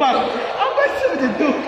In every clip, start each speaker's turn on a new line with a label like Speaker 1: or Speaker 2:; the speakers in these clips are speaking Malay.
Speaker 1: I'm going
Speaker 2: to do.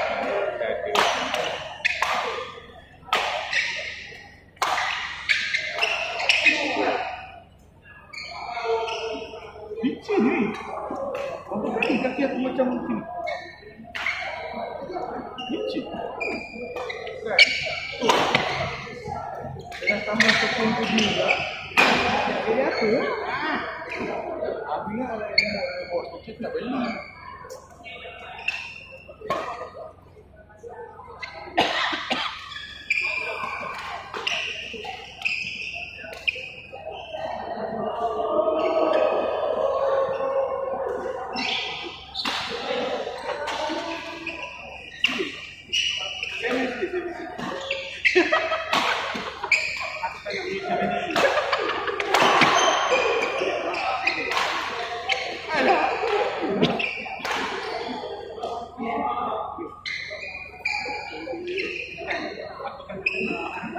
Speaker 2: Thank you.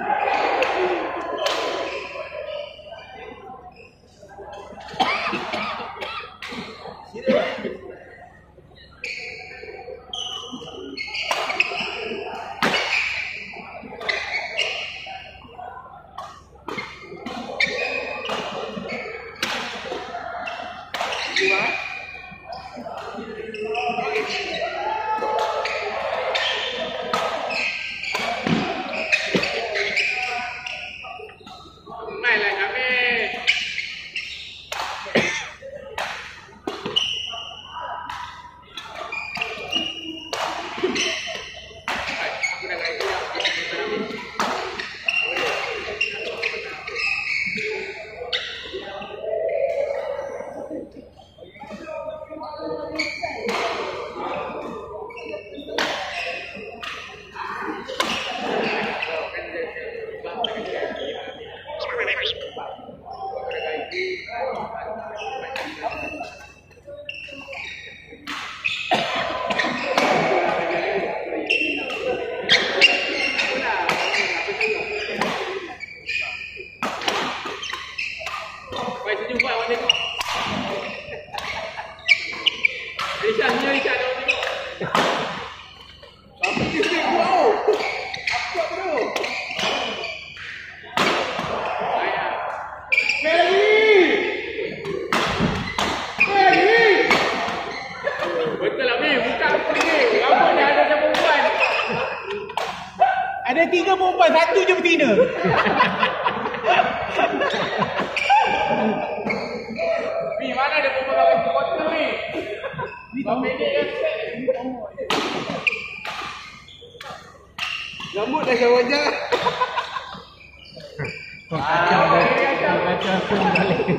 Speaker 2: Rambut dah kau
Speaker 1: wajah.
Speaker 3: Kacau. Kacau pun balik.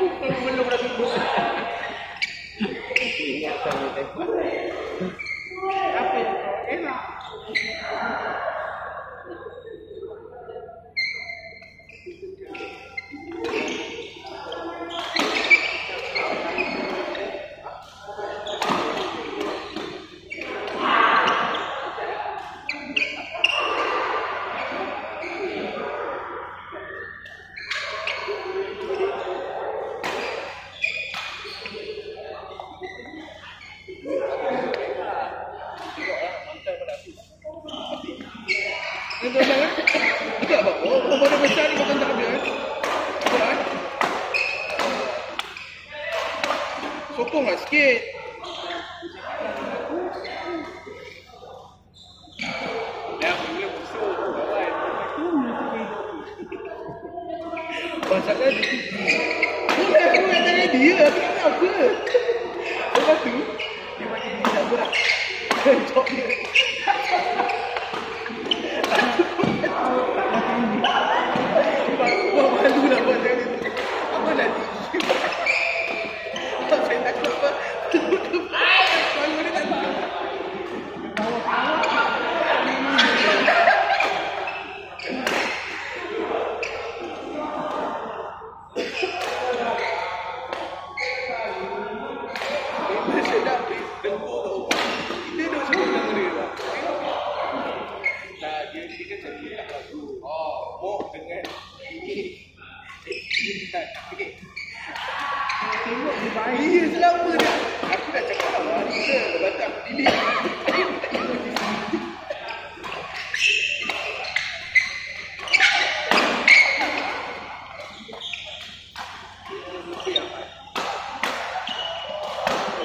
Speaker 1: justo en un lugar de Ya, pero, ni
Speaker 4: apa? Dia kata, dia macam dia
Speaker 3: nak
Speaker 1: berak.
Speaker 4: Contoh dia.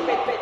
Speaker 4: pet, pet.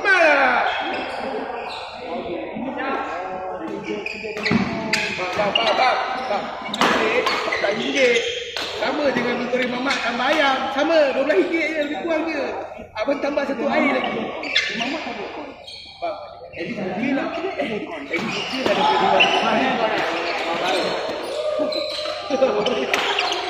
Speaker 4: Lah lah. Ringgit, tak ringgit. Sama dengan mi goreng mamak tambah ayam. Sama, RM12 je, lebih kurang je. Abang tambah satu air lagi. Mamak tambah Bang, edit video lah. Edit video lah daripada dia.